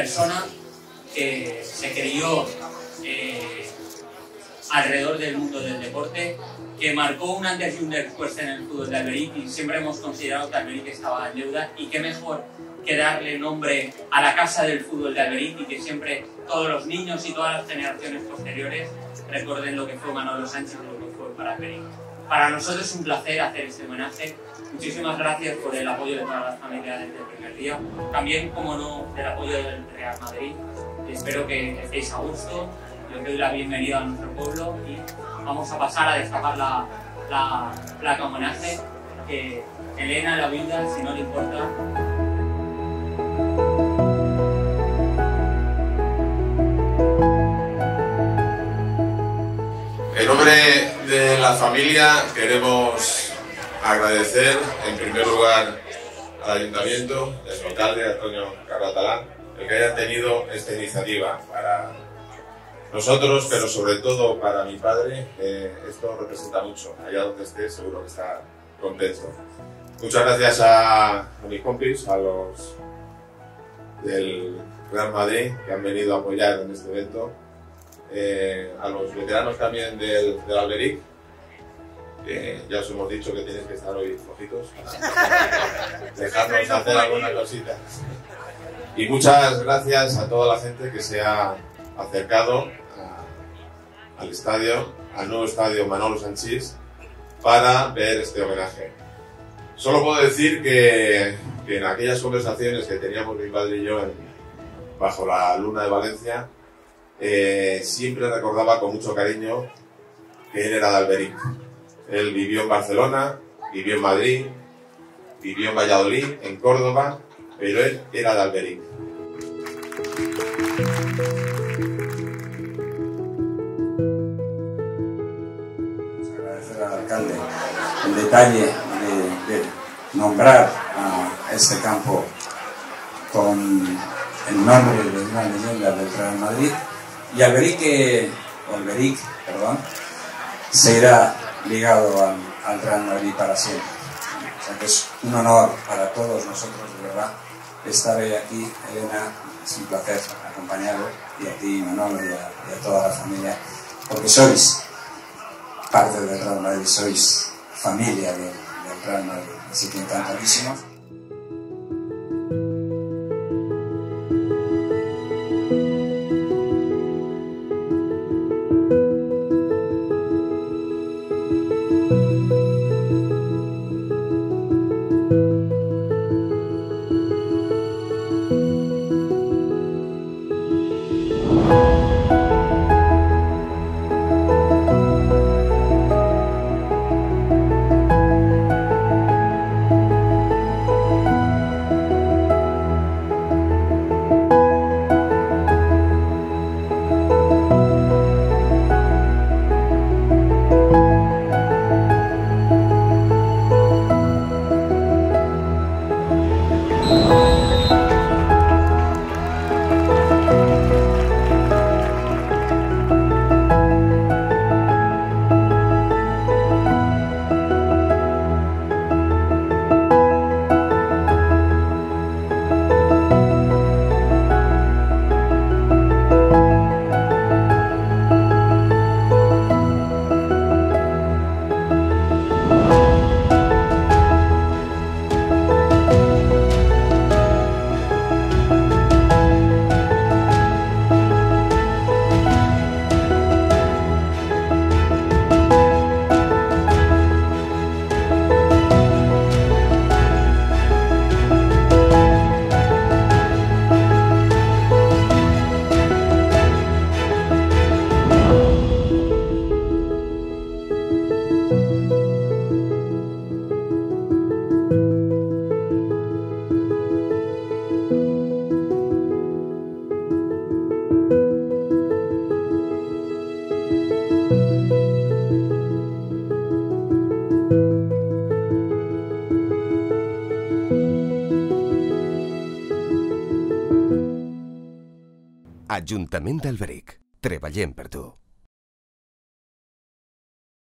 persona que se crió eh, alrededor del mundo del deporte, que marcó un antes y un después en el fútbol de Alberic y siempre hemos considerado que Alberic estaba en deuda y qué mejor que darle nombre a la casa del fútbol de Alberic y que siempre todos los niños y todas las generaciones posteriores recuerden lo que fue Manolo Sánchez y lo que fue para Alberic. Para nosotros es un placer hacer este homenaje. Muchísimas gracias por el apoyo de todas las familias desde el primer día. También, como no, del apoyo del Real Madrid. Espero que estéis a gusto. Yo doy la bienvenida a nuestro pueblo y vamos a pasar a destapar la, la placa homenaje que Elena, la vida, si no le importa, En nombre de la familia queremos agradecer en primer lugar al Ayuntamiento, a su alcalde, Antonio Carratalán, el que hayan tenido esta iniciativa para nosotros, pero sobre todo para mi padre. esto representa mucho. Allá donde esté, seguro que está contento. Muchas gracias a, mis compis, a los del Real Madrid que han venido a apoyar en este evento eh, a los veteranos también del Alberic, que ya os hemos dicho que tenéis que estar hoy flojitos dejarnos hacer alguna cosita. Y muchas gracias a toda la gente que se ha acercado a- al estadio, al nuevo estadio Manolo Sanchís, para ver este homenaje. Solo puedo decir que, que en aquellas conversaciones que teníamos mi padre y yo en- bajo la luna de Valencia, eh, siempre recordaba con mucho cariño que él era de Alberic. Él vivió en Barcelona, vivió en Madrid, vivió en Valladolid, en Córdoba, pero él era de Alberic. agradecer al alcalde el detalle de, nombrar a este campo con el nombre de una leyenda del Real Madrid y Alberic, o Alberic, perdón, se irá ligado al, al Real Madrid para siempre. Es un honor para todos nosotros, de verdad, estar hoy aquí. Elena, es un placer acompañarlo y a ti, Manolo, y a, y a toda la familia, porque sois parte del Real Madrid, sois familia del, del Real Madrid. Así que encantadísimo. Ajuntament d'Alberic. Treballem per tu.